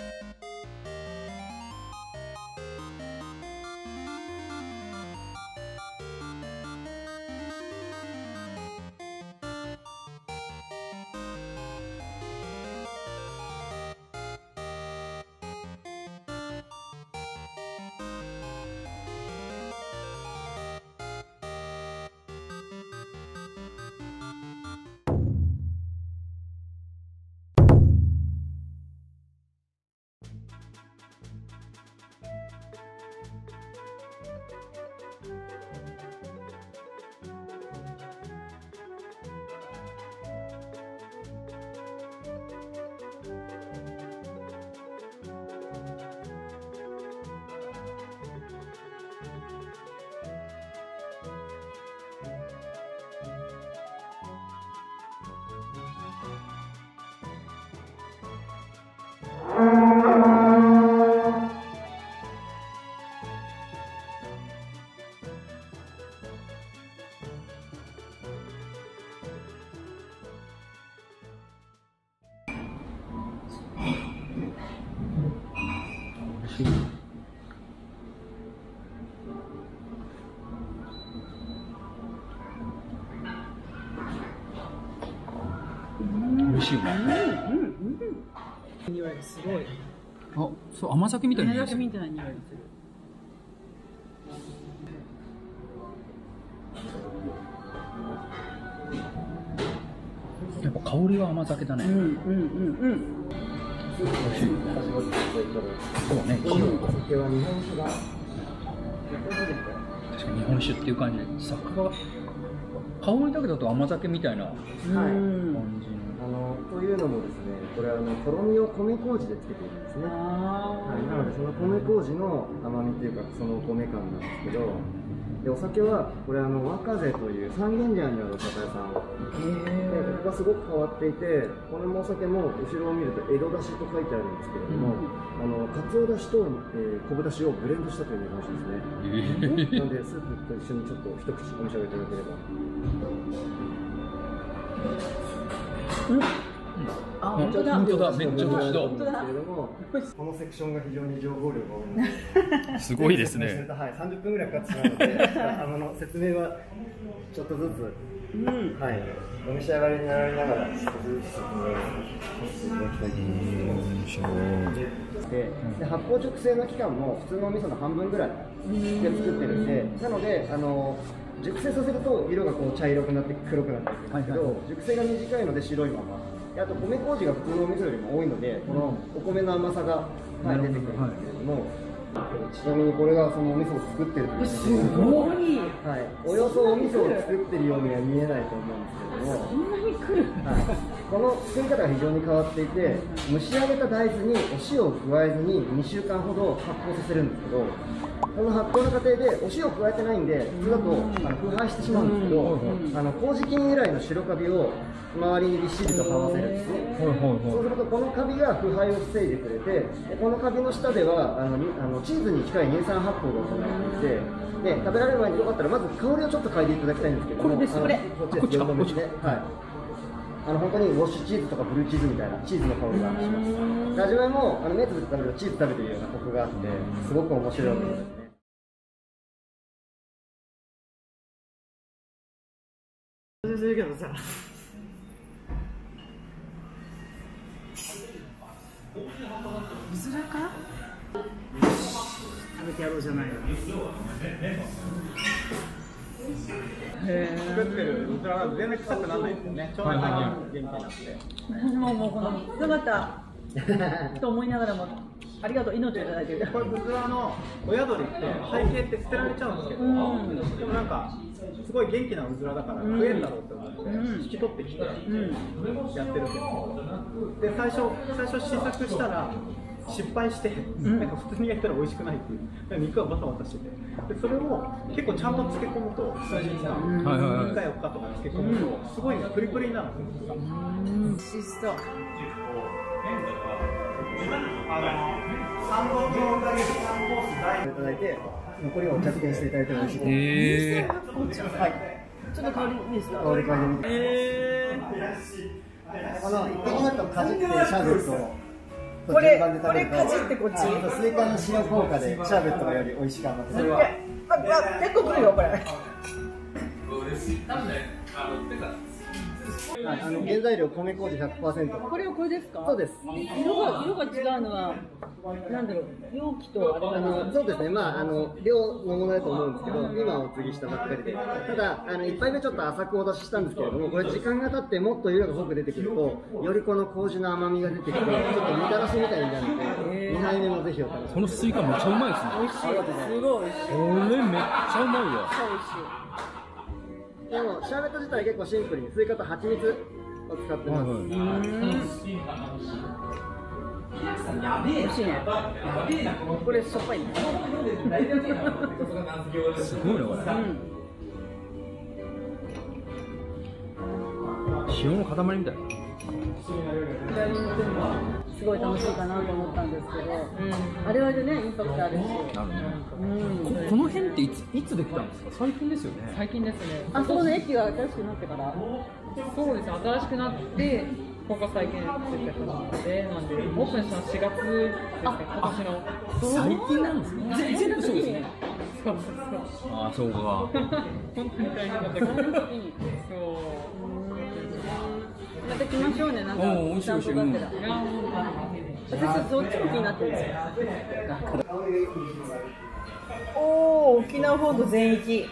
you 美味しいよね。匂いがすごい。あ、そう、甘酒みたいな匂いする。みたいな匂いがする。やっぱ香りは甘酒だね。うんうんうんうん。そうね、清い。酒は日本酒が確かに日本酒っていう感じで、酒が、香りだけだと甘酒みたいな感じ。の。あのというのもですねこれあのとろみを米麹でつけているんですね。あはい、なのでその米麹の甘みっていうかそのお米感なんですけどでお酒はこれあの若瀬という三軒茶屋にあるお酒屋さん。でここがすごく変わっていてこれもお酒も後ろを見ると江戸だしと書いてあるんですけれども、あのかつおだしと、えー昆布だしをブレンドしたという日本酒ですね。なのでスープと一緒にちょっと一口お召し上がりいただければあ、本当だ。本当だめっちゃ美味しそうなんですけれどもこのセクションが非常に情報量が多いのですごいですね。はい、30分ぐらいかかってしまうので、あの説明はちょっとずつ、うん。はい、お召し上がりになられながら、少しずつ説明をさせていただきたいと思います。でで発酵熟成の期間も普通のお味噌の半分ぐらいで作ってるんで、なので、あの熟成させると色がこう茶色くなって黒くなっていくんですけど、はいは熟成が短いので白いまま。であと米麹が普通のお味噌よりも多いので、このお米の甘さが、はい、出てくるんですけれども、ちなみにこれがそのお味噌を作ってるというすごい。はい、およそお味噌を作ってるようには見えないと思うんですけれども、こんなに来る。はい、この作り方が非常に変わっていて蒸し上げた大豆にお塩を加えずに2週間ほど発酵させるんですけどこの発酵の過程でお塩を加えてないんで普通だとあの腐敗してしまうんですけど、あの麹菌由来の白カビを周りにびっしりと這わせるんですね。そうするとこのカビが腐敗を防いでくれてでこのカビの下ではあのにあのチーズに近い乳酸発酵が行われていてで食べられる前によかったらまず香りをちょっと嗅いでいただきたいんですけどもこれですこれ。こっちです4度目ですねはいあの本当にウォッシュチーズとかブルーチーズみたいなチーズの香りがします。で味わいもあの目つぶって食べるとチーズ食べてるようなコクがあってすごく面白いものですね。するけどさ。うずらか食べてやろうじゃないの。作ってるうずらが全然臭くならないですよね。腸内環境元気になって。もうもうこの姿と思いながらもありがとう命をいただいてる。これうずらの親鳥って背景って捨てられちゃうんですけど、うんでもなんかすごい元気なうずらだから食えんだろうって思って引き取ってきてやって。るんですよ。で最初最初試作したら。失敗して、なんか普通に焼いたら美味しくないっていう。肉がバタバタしてて。でそれを結構ちゃんと漬け込むと数日間、はいはいはい。3日4日とか漬け込むとすごいプリプリになるんですよ。美味しそう。三本のだけで3コース大いただいて残りはお茶漬けにしていただいても美味しい。ですへえ。はいちょっと香りいいですか。香り嗅いでみてえこの一滴目とかじってシャーベットこれこれかじってこっち？スイカの塩効果でシャーベットがより美味しく甘くすっげえああ結構くるよこれああの原材料米麹100%これはこれですか？そうです。色が色が違うのはなんだろう容器とあれあのそうですね、まあ、あの量のものだと思うんですけど、今お継ぎしたばっかりで、ただ、あの1杯目ちょっと浅くお出ししたんですけれども、これ、時間が経ってもっと色が濃く出てくると、よりこの麹の甘みが出てきて、ちょっとみたらしみたいになるので、2杯目もぜひお楽しみこのスイカめっちゃうまいですね。美味しいすごい。美味しいこれめっちゃうまいわ。美味しいでも、シャーベット自体結構シンプルに、スイカと蜂蜜を使ってます。美味しいねこれしょっぱいね。すごいねこれ塩の塊みたい。左に行くのもすごい楽しいかなと思ったんですけど、あれはでねインパクトあるしなるねうんここの辺っていついつできたんですか？最近ですよね最近ですね。あそこの駅が新しくなってから？そうですね。新しくなって、ここ最近出てたので、なんで、オープンしたの4月ですね、今年の。最近なんですね全部そうですねそうそうああそうかそう。本当に大変だった。そう。また来ましょうねなんかおう美味しいちゃん。とだったら。いやー私そっちも気になってるんですよ。おお沖縄本土全域